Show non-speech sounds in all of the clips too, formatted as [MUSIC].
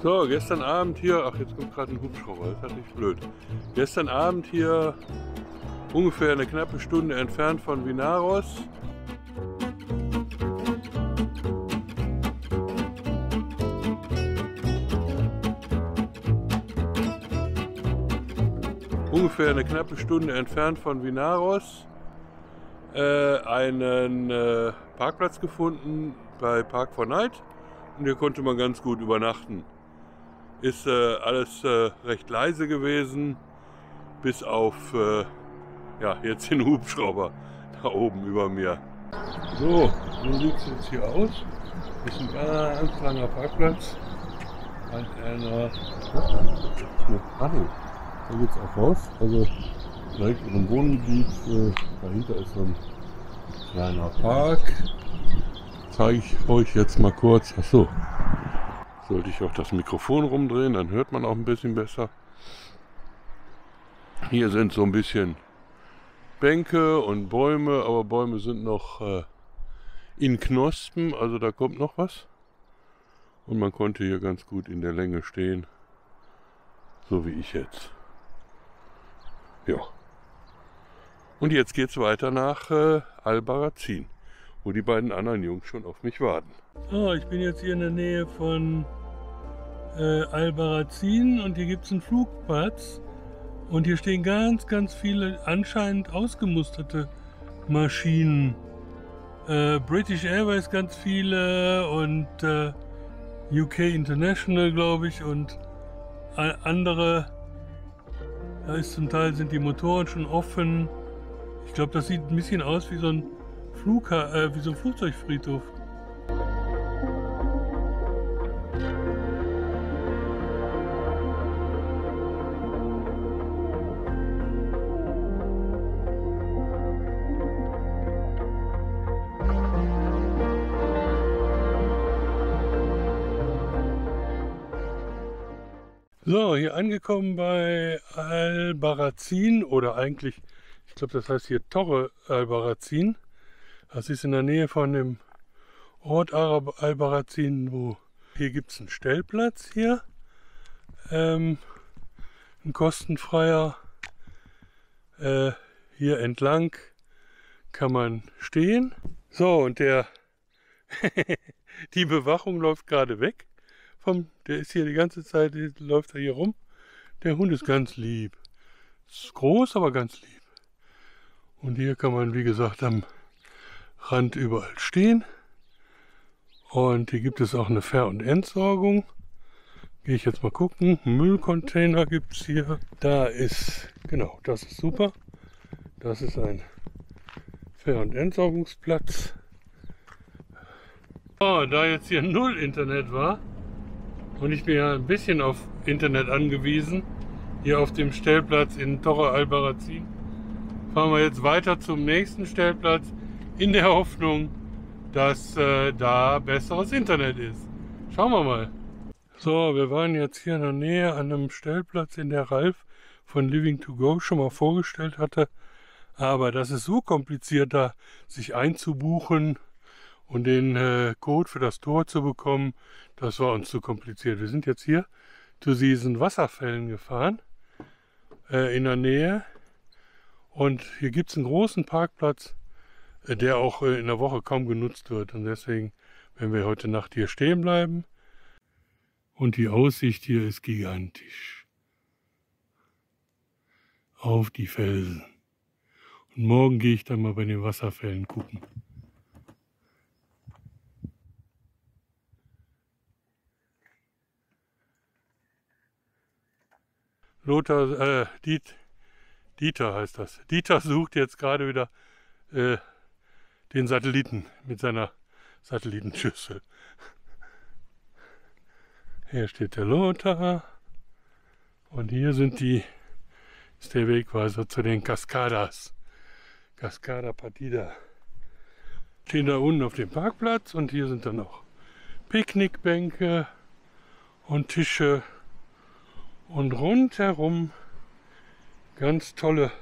So, gestern Abend hier, ach jetzt kommt gerade ein Hubschrauber, das ist natürlich blöd. Gestern Abend hier ungefähr eine knappe Stunde entfernt von Vinaros. Ungefähr eine knappe Stunde entfernt von Vinaros äh, einen äh, Parkplatz gefunden bei Park for Night und hier konnte man ganz gut übernachten. Ist äh, alles äh, recht leise gewesen, bis auf äh, ja, jetzt den [LAUGHS] Hubschrauber da oben über mir. So, so sieht es jetzt hier aus. Ist ein ganz langer Parkplatz an einer. Nee, da geht es auch raus. Also direkt in einem Wohngebiet. Äh, dahinter ist so ein kleiner Park. Zeige ich euch jetzt mal kurz. Achso, sollte ich auch das Mikrofon rumdrehen, dann hört man auch ein bisschen besser. Hier sind so ein bisschen Bänke und Bäume, aber Bäume sind noch äh, in Knospen, also da kommt noch was. Und man konnte hier ganz gut in der Länge stehen, so wie ich jetzt. Ja. Und jetzt geht es weiter nach äh, Albarazin, wo die beiden anderen Jungs schon auf mich warten. So, ich bin jetzt hier in der Nähe von äh, Albarazin und hier gibt es einen Flugplatz. Und hier stehen ganz, ganz viele anscheinend ausgemusterte Maschinen. Äh, British Airways ganz viele und äh, UK International, glaube ich, und andere. Da ist zum Teil sind die Motoren schon offen. Ich glaube, das sieht ein bisschen aus wie so ein, Flugha äh, wie so ein Flugzeugfriedhof. So, hier angekommen bei Albarazin oder eigentlich, ich glaube, das heißt hier Torre Albarazin. Das ist in der Nähe von dem Ort Albarazin, wo hier gibt es einen Stellplatz hier. Ähm, ein kostenfreier. Äh, hier entlang kann man stehen. So, und der [LAUGHS] die Bewachung läuft gerade weg vom, der ist hier die ganze Zeit, läuft er hier rum. Der Hund ist ganz lieb. Ist groß, aber ganz lieb. Und hier kann man, wie gesagt, am Rand überall stehen. Und hier gibt es auch eine Ver- und Entsorgung. Gehe ich jetzt mal gucken. Müllcontainer gibt es hier. Da ist, genau, das ist super. Das ist ein Ver- und Entsorgungsplatz. Oh, da jetzt hier null Internet war, und ich bin ja ein bisschen auf Internet angewiesen, hier auf dem Stellplatz in Torre Albarazin. Fahren wir jetzt weiter zum nächsten Stellplatz in der Hoffnung, dass äh, da besseres Internet ist. Schauen wir mal. So, wir waren jetzt hier in der Nähe an einem Stellplatz, in der Ralf von Living to Go schon mal vorgestellt hatte. Aber das ist so kompliziert, da sich einzubuchen und den äh, Code für das Tor zu bekommen, das war uns zu kompliziert. Wir sind jetzt hier zu diesen Wasserfällen gefahren äh, in der Nähe und hier gibt es einen großen Parkplatz, der auch äh, in der Woche kaum genutzt wird und deswegen werden wir heute Nacht hier stehen bleiben. Und die Aussicht hier ist gigantisch. Auf die Felsen. Und morgen gehe ich dann mal bei den Wasserfällen gucken. Lothar, äh, Diet, Dieter heißt das. Dieter sucht jetzt gerade wieder äh, den Satelliten mit seiner Satellitenschüssel. Hier steht der Lothar und hier sind die, ist der Wegweiser zu den Cascadas. Cascada Partida. Stehen da unten auf dem Parkplatz und hier sind dann noch Picknickbänke und Tische und rundherum ganz tolle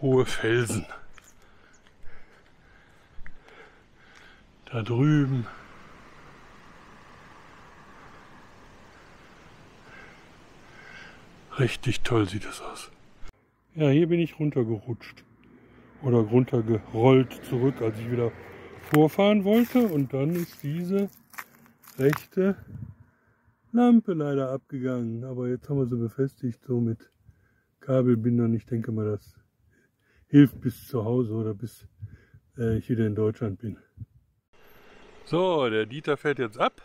hohe Felsen. Da drüben Richtig toll sieht das aus. Ja, hier bin ich runtergerutscht oder runtergerollt zurück, als ich wieder vorfahren wollte. Und dann ist diese rechte Lampe leider abgegangen. Aber jetzt haben wir sie befestigt, so mit Kabelbindern. Ich denke mal, das hilft bis zu Hause oder bis äh, ich wieder in Deutschland bin. So, der Dieter fährt jetzt ab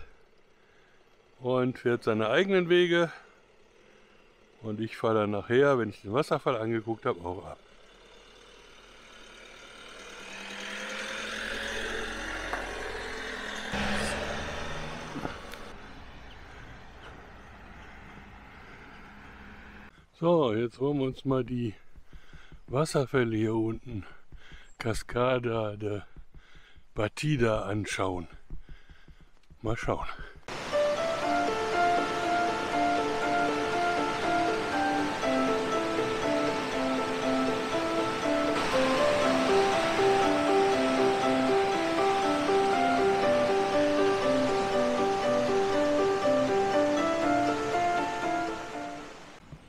und fährt seine eigenen Wege. Und ich fahre dann nachher, wenn ich den Wasserfall angeguckt habe, auch ab. So, jetzt wollen wir uns mal die Wasserfälle hier unten, Cascada de Batida anschauen. Mal schauen.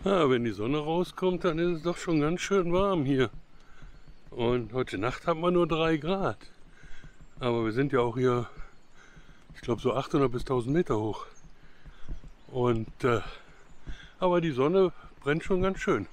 Ja, wenn die Sonne rauskommt, dann ist es doch schon ganz schön warm hier. Und heute Nacht haben wir nur 3 Grad. Aber wir sind ja auch hier, ich glaube so 800 bis 1000 Meter hoch. Und äh, aber die Sonne brennt schon ganz schön.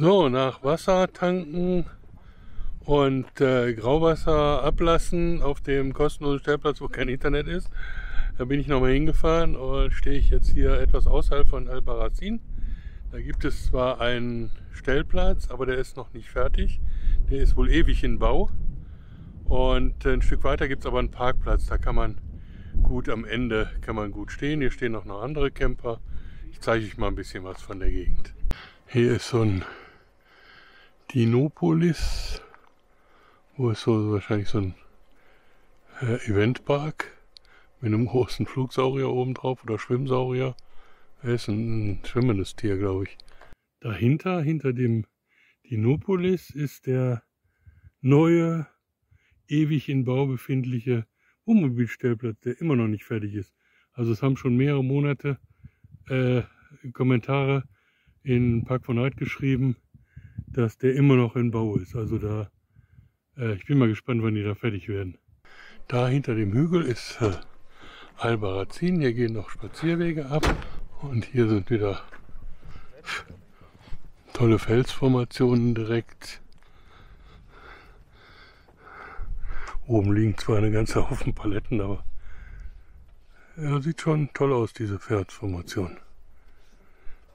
So, nach Wasser tanken und äh, Grauwasser ablassen auf dem kostenlosen Stellplatz, wo kein Internet ist. Da bin ich nochmal hingefahren und stehe ich jetzt hier etwas außerhalb von Albarracin. Da gibt es zwar einen Stellplatz, aber der ist noch nicht fertig. Der ist wohl ewig in Bau. Und ein Stück weiter gibt es aber einen Parkplatz. Da kann man gut am Ende kann man gut stehen. Hier stehen auch noch andere Camper. Ich zeige euch mal ein bisschen was von der Gegend. Hier ist so ein Dinopolis, wo ist so wahrscheinlich so ein äh, Eventpark mit einem großen Flugsaurier oben drauf oder Schwimmsaurier. Er ist ein, ein schwimmendes Tier, glaube ich. Dahinter, hinter dem Dinopolis, ist der neue, ewig in Bau befindliche Wohnmobilstellplatz, der immer noch nicht fertig ist. Also es haben schon mehrere Monate äh, Kommentare in Park von Night geschrieben, dass der immer noch in Bau ist. Also da, äh, ich bin mal gespannt, wann die da fertig werden. Da hinter dem Hügel ist äh, Albarazin. Hier gehen noch Spazierwege ab. Und hier sind wieder tolle Felsformationen direkt. Oben liegen zwar eine ganze Haufen Paletten, aber ja, sieht schon toll aus, diese Felsformation.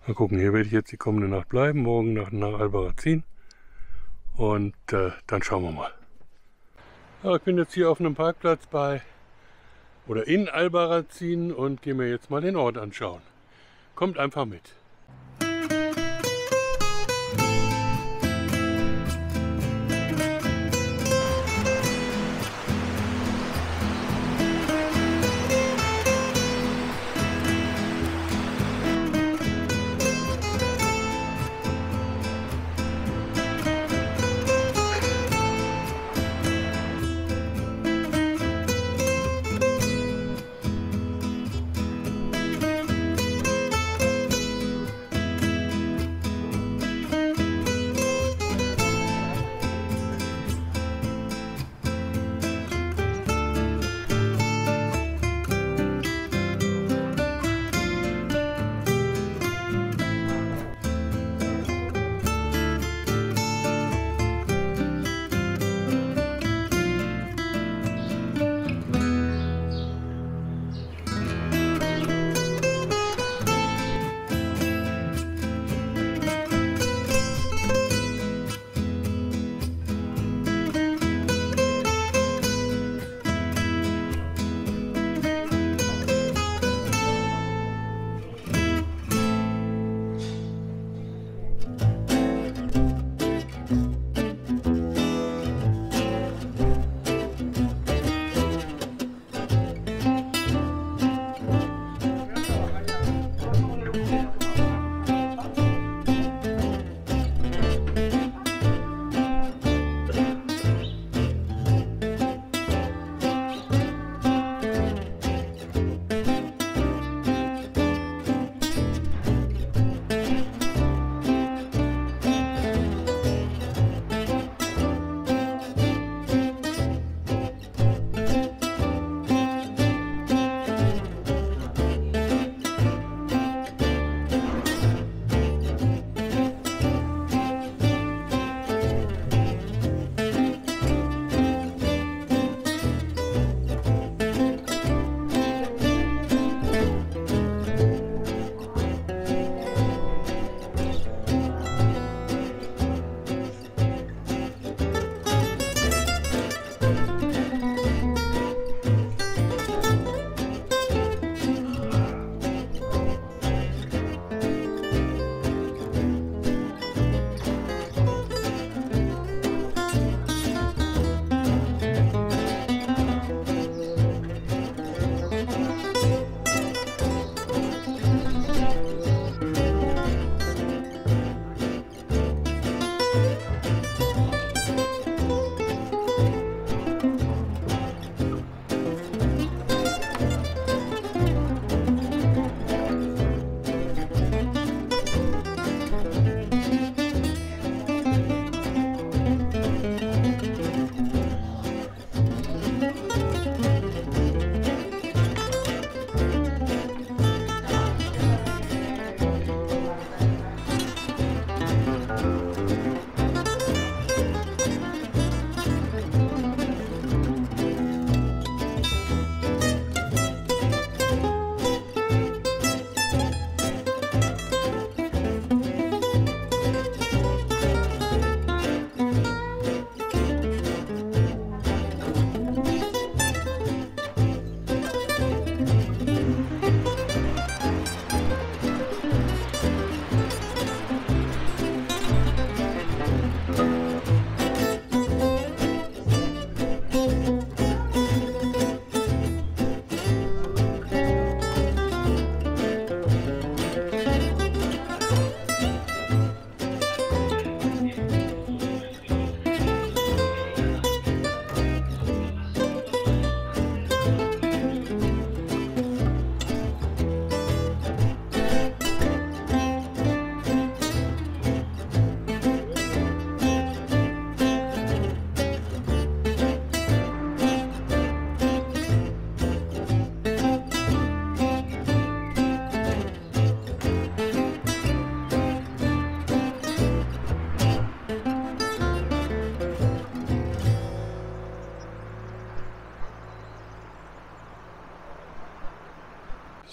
Mal gucken, hier werde ich jetzt die kommende Nacht bleiben, morgen nach, nach Albarazin. Und äh, dann schauen wir mal. Ja, ich bin jetzt hier auf einem Parkplatz bei oder in Albarazin und gehe mir jetzt mal den Ort anschauen. Kommt einfach mit.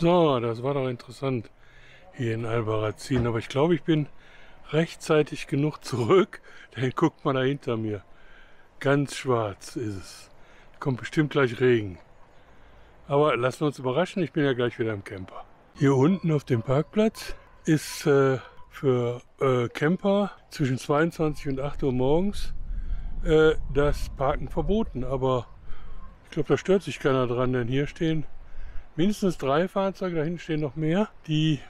So, das war doch interessant hier in Albarazin. Aber ich glaube, ich bin rechtzeitig genug zurück. [LAUGHS] Denn guckt mal da hinter mir. Ganz schwarz ist es. Kommt bestimmt gleich Regen. Aber lassen wir uns überraschen, ich bin ja gleich wieder im Camper. Hier unten auf dem Parkplatz ist äh, für äh, Camper zwischen 22 und 8 Uhr morgens äh, das Parken verboten. Aber ich glaube, da stört sich keiner dran, denn hier stehen mindestens drei Fahrzeuge, dahin stehen noch mehr, die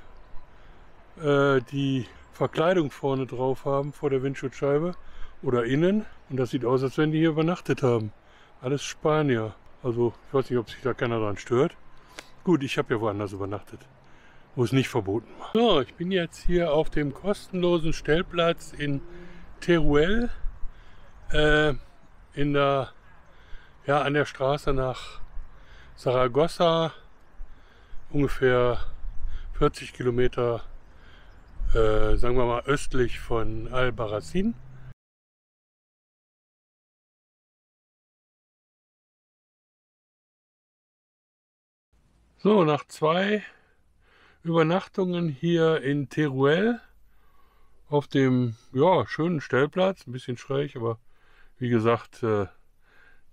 äh, die Verkleidung vorne drauf haben vor der Windschutzscheibe oder innen. Und das sieht aus, als wenn die hier übernachtet haben. Alles Spanier. Also ich weiß nicht, ob sich da keiner dran stört. Gut, ich habe ja woanders übernachtet, wo es nicht verboten war. So, ich bin jetzt hier auf dem kostenlosen Stellplatz in Teruel. Äh, in der, ja, an der Straße nach Saragossa. Ungefähr 40 Kilometer, äh, sagen wir mal, östlich von Albarracin. So, nach zwei Übernachtungen hier in Teruel auf dem ja, schönen Stellplatz, ein bisschen schräg, aber wie gesagt, äh,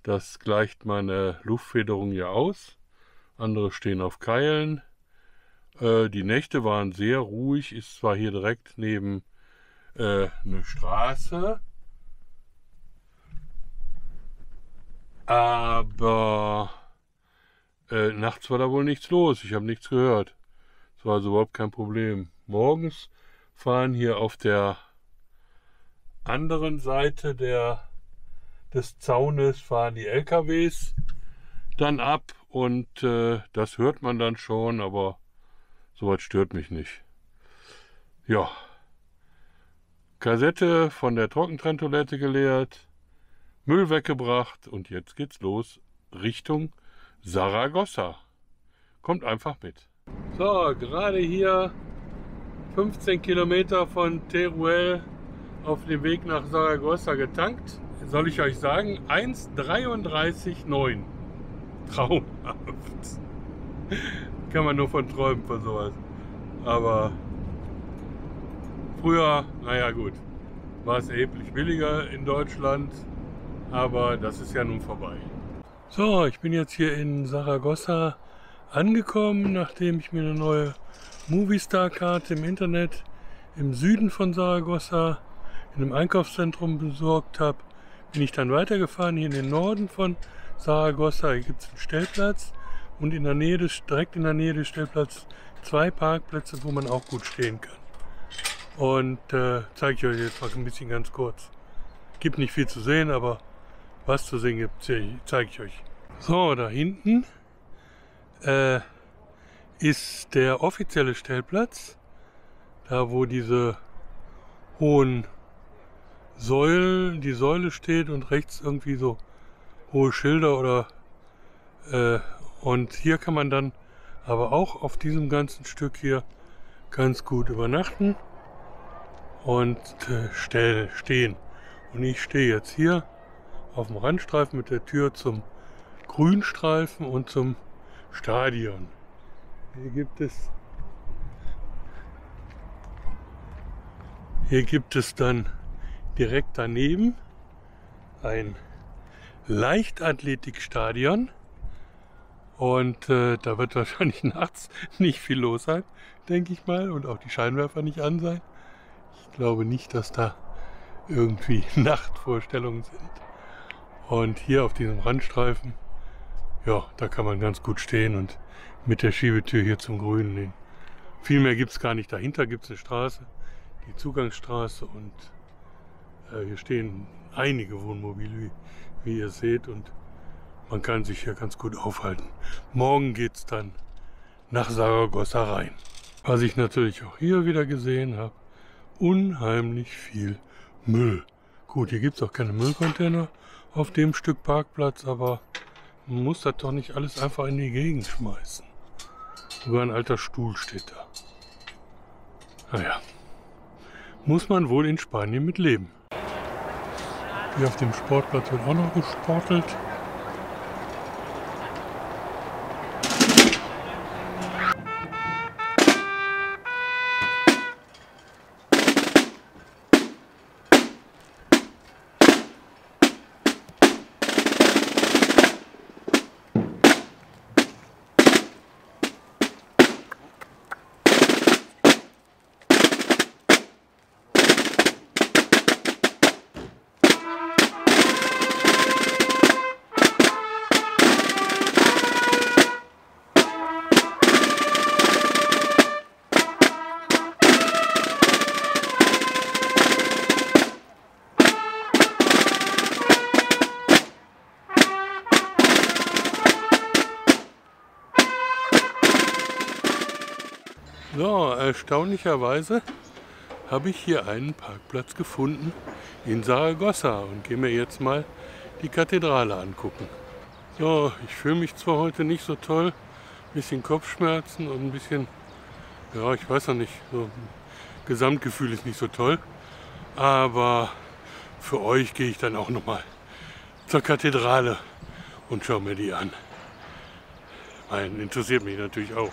das gleicht meine Luftfederung ja aus. Andere stehen auf Keilen. Äh, die Nächte waren sehr ruhig, ist zwar hier direkt neben äh, eine Straße, aber äh, nachts war da wohl nichts los. Ich habe nichts gehört. Das war also überhaupt kein Problem. Morgens fahren hier auf der anderen Seite der, des Zaunes fahren die LKWs dann ab und äh, das hört man dann schon, aber soweit stört mich nicht. Ja. Kassette von der Trockentrenntoilette geleert, Müll weggebracht und jetzt geht's los Richtung Saragossa. Kommt einfach mit. So, gerade hier 15 Kilometer von Teruel auf dem Weg nach Saragossa getankt. Soll ich euch sagen, 1,33,9. Traumhaft. Kann man nur von träumen von sowas. Aber früher, naja gut, war es erheblich billiger in Deutschland. Aber das ist ja nun vorbei. So, ich bin jetzt hier in Saragossa angekommen, nachdem ich mir eine neue Movistar-Karte im Internet im Süden von Saragossa in einem Einkaufszentrum besorgt habe. Bin ich dann weitergefahren hier in den Norden von Saragossa. Hier gibt es einen Stellplatz und in der Nähe des, direkt in der Nähe des Stellplatzes zwei Parkplätze, wo man auch gut stehen kann. Und äh, zeige ich euch jetzt mal ein bisschen ganz kurz. Gibt nicht viel zu sehen, aber was zu sehen gibt, zeige ich euch. So, da hinten äh, ist der offizielle Stellplatz. Da wo diese hohen Säulen, die Säule steht und rechts irgendwie so hohe Schilder oder äh, und hier kann man dann aber auch auf diesem ganzen Stück hier ganz gut übernachten und äh, stehen. Und ich stehe jetzt hier auf dem Randstreifen mit der Tür zum Grünstreifen und zum Stadion. Hier gibt es hier gibt es dann direkt daneben ein Leichtathletikstadion und äh, da wird wahrscheinlich [LAUGHS] nachts nicht viel los sein, denke ich mal, und auch die Scheinwerfer nicht an sein. Ich glaube nicht, dass da irgendwie [LAUGHS] Nachtvorstellungen sind. Und hier auf diesem Randstreifen, ja, da kann man ganz gut stehen und mit der Schiebetür hier zum Grünen lehnen. Viel mehr gibt es gar nicht. Dahinter gibt es eine Straße, die Zugangsstraße und hier stehen einige Wohnmobile, wie, wie ihr seht und man kann sich hier ganz gut aufhalten. Morgen geht es dann nach Saragossa rein. Was ich natürlich auch hier wieder gesehen habe, unheimlich viel Müll. Gut, hier gibt es auch keine Müllcontainer, auf dem Stück Parkplatz, aber man muss das doch nicht alles einfach in die Gegend schmeißen. Sogar ein alter Stuhl steht da. Naja, muss man wohl in Spanien mit leben. Hier auf dem Sportplatz wird auch noch gesportelt. Erstaunlicherweise habe ich hier einen Parkplatz gefunden in Saragossa und gehe mir jetzt mal die Kathedrale angucken. So, ich fühle mich zwar heute nicht so toll, ein bisschen Kopfschmerzen und ein bisschen, ja, ich weiß noch nicht, so Gesamtgefühl ist nicht so toll, aber für euch gehe ich dann auch noch mal zur Kathedrale und schaue mir die an. Mein, interessiert mich natürlich auch.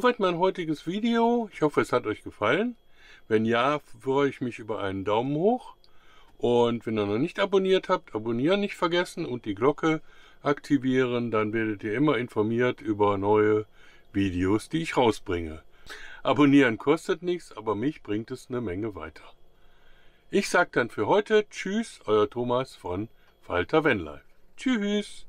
Soweit mein heutiges Video. Ich hoffe, es hat euch gefallen. Wenn ja, freue ich mich über einen Daumen hoch. Und wenn ihr noch nicht abonniert habt, abonnieren nicht vergessen und die Glocke aktivieren. Dann werdet ihr immer informiert über neue Videos, die ich rausbringe. Abonnieren kostet nichts, aber mich bringt es eine Menge weiter. Ich sage dann für heute Tschüss, euer Thomas von Falter Vanlife. Tschüss.